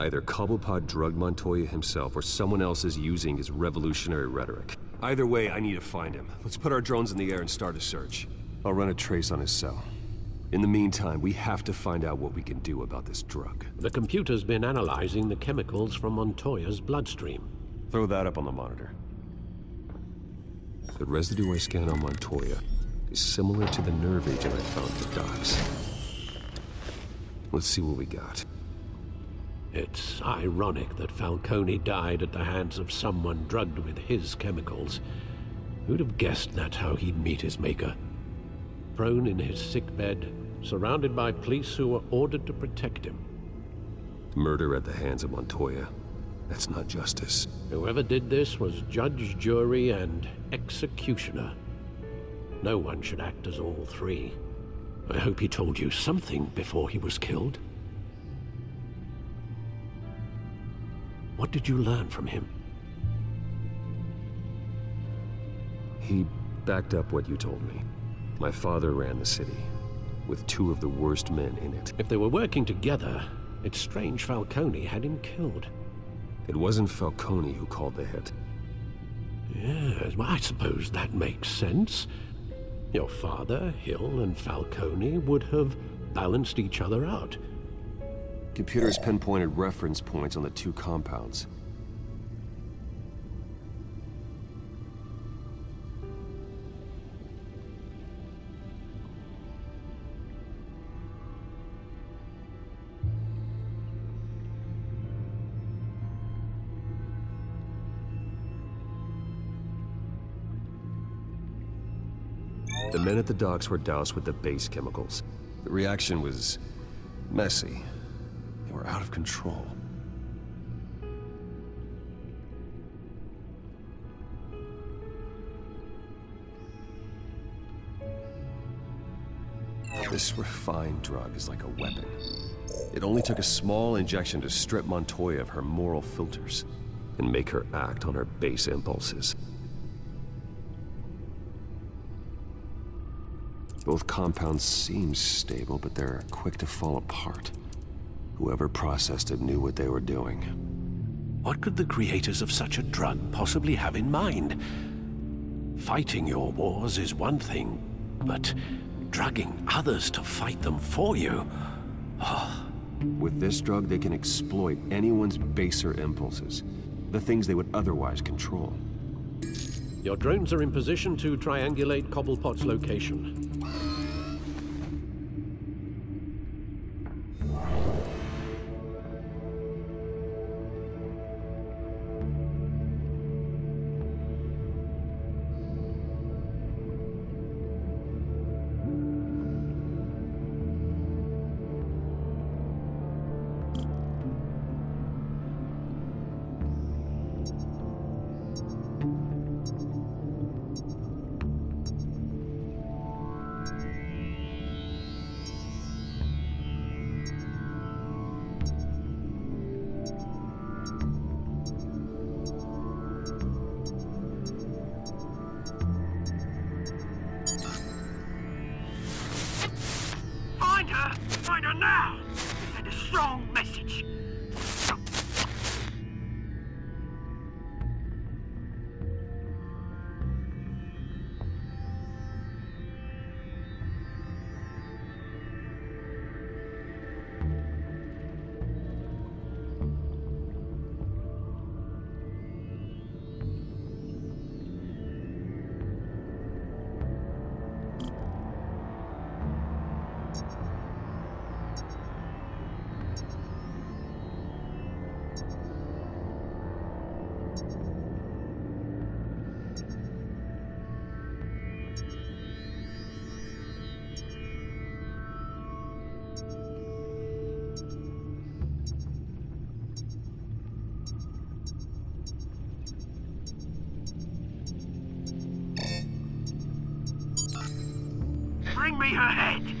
Either Cobblepot drugged Montoya himself, or someone else is using his revolutionary rhetoric. Either way, I need to find him. Let's put our drones in the air and start a search. I'll run a trace on his cell. In the meantime, we have to find out what we can do about this drug. The computer's been analyzing the chemicals from Montoya's bloodstream. Throw that up on the monitor. The residue I scanned on Montoya is similar to the nerve agent I found at the docks. Let's see what we got. It's ironic that Falcone died at the hands of someone drugged with his chemicals. Who'd have guessed that's how he'd meet his maker? Prone in his sickbed, surrounded by police who were ordered to protect him. Murder at the hands of Montoya. That's not justice. Whoever did this was judge, jury, and executioner. No one should act as all three. I hope he told you something before he was killed. What did you learn from him? He backed up what you told me. My father ran the city, with two of the worst men in it. If they were working together, it's strange Falcone had him killed. It wasn't Falcone who called the hit. Yes, well, I suppose that makes sense. Your father, Hill, and Falcone would have balanced each other out. Computers pinpointed reference points on the two compounds. The men at the docks were doused with the base chemicals. The reaction was messy. Were out of control. This refined drug is like a weapon. It only took a small injection to strip Montoya of her moral filters and make her act on her base impulses. Both compounds seem stable, but they're quick to fall apart. Whoever processed it knew what they were doing. What could the creators of such a drug possibly have in mind? Fighting your wars is one thing, but drugging others to fight them for you? Oh. With this drug, they can exploit anyone's baser impulses. The things they would otherwise control. Your drones are in position to triangulate Cobblepot's location. Now! Send a strong me her head!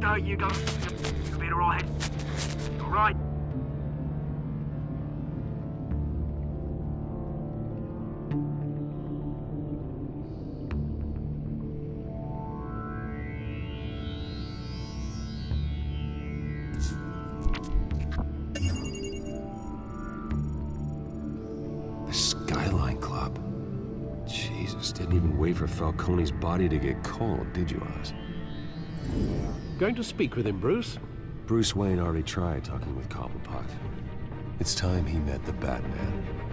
To hurt you guys. You'll be alright. Alright. The Skyline Club. Jesus, didn't even wait for Falcone's body to get cold, did you, Oz? Going to speak with him, Bruce? Bruce Wayne already tried talking with Cobblepot. It's time he met the Batman.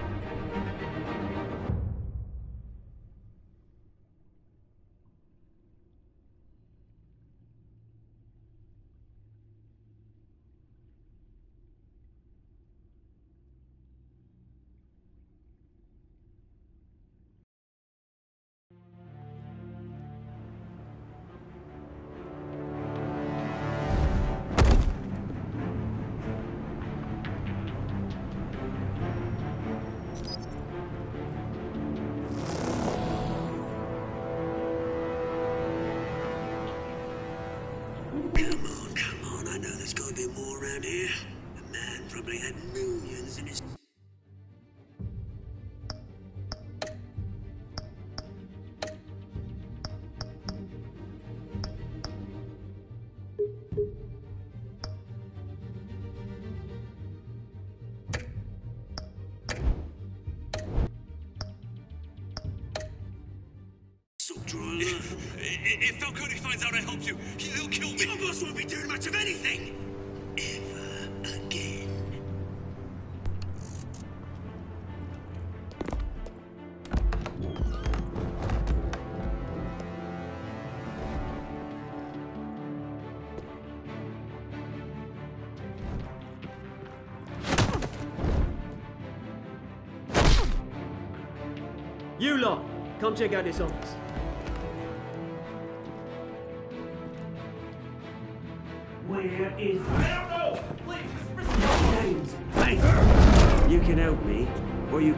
I there's gonna be more around here. The man probably had millions in his. So draw a line. If Falcone finds out I helped you, he'll kill me. Your boss won't be doing much of anything. You lot, come check out this office. Where is I don't know. Please, James? Hey, you can help me, or you.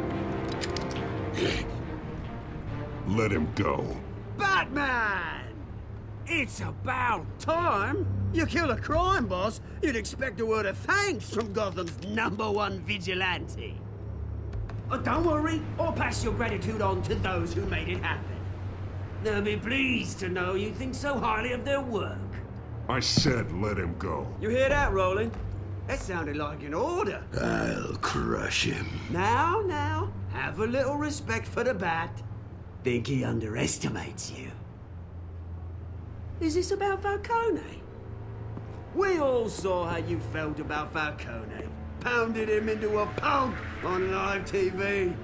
Let him go. Batman! It's about time. You kill a crime boss, you'd expect a word of thanks from Gotham's number one vigilante. Oh, don't worry, I'll pass your gratitude on to those who made it happen. They'll be pleased to know you think so highly of their work. I said let him go. You hear that, Roland? That sounded like an order. I'll crush him. Now, now, have a little respect for the bat. Think he underestimates you. Is this about Falcone? We all saw how you felt about Falcone. Pounded him into a pulp on live TV.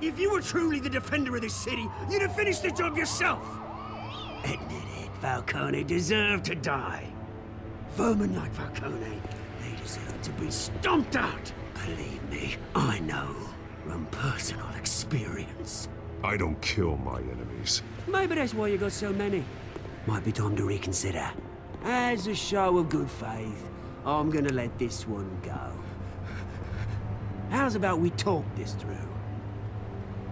If you were truly the defender of this city, you'd have finished the job yourself. Admit it, Falcone deserved to die. Vermin like Falcone, they deserve to be stomped out. Believe me, I know from personal experience. I don't kill my enemies. Maybe that's why you got so many. Might be time to reconsider. As a show of good faith, I'm gonna let this one go. How's about we talk this through?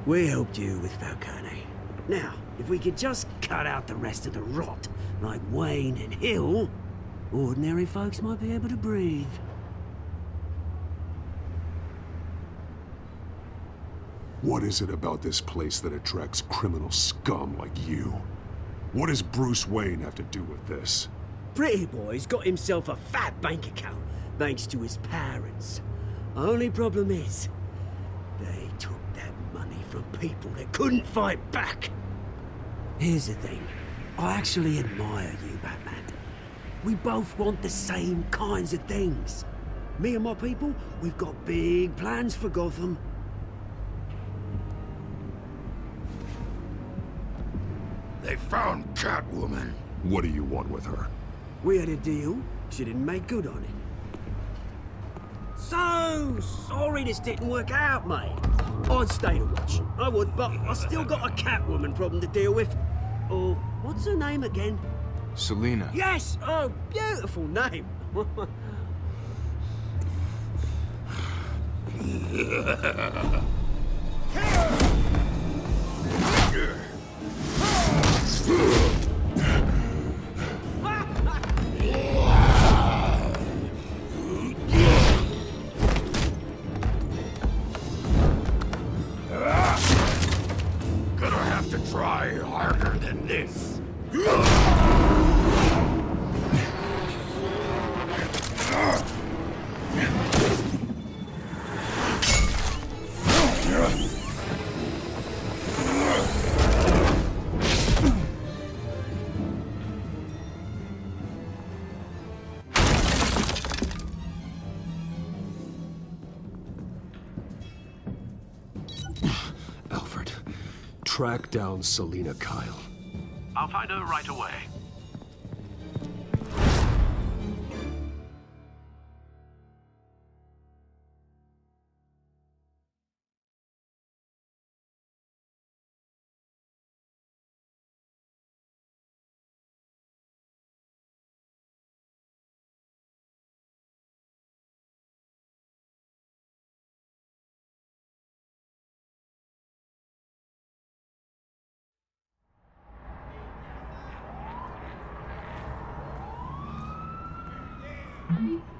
We helped you with Falcone. Now, if we could just cut out the rest of the rot, like Wayne and Hill, ordinary folks might be able to breathe. What is it about this place that attracts criminal scum like you? What does Bruce Wayne have to do with this? Pretty Boy's got himself a fat bank account, thanks to his parents. Only problem is, they took that money from people that couldn't fight back. Here's the thing. I actually admire you, Batman. We both want the same kinds of things. Me and my people, we've got big plans for Gotham. They found Catwoman. What do you want with her? We had a deal. She didn't make good on it. So sorry this didn't work out, mate. I'd stay to watch. I would, but I still got a Catwoman problem to deal with. Oh, what's her name again? Selina. Yes! Oh, beautiful name. Alfred, track down Selina Kyle. I'll find her right away. Mm-hmm.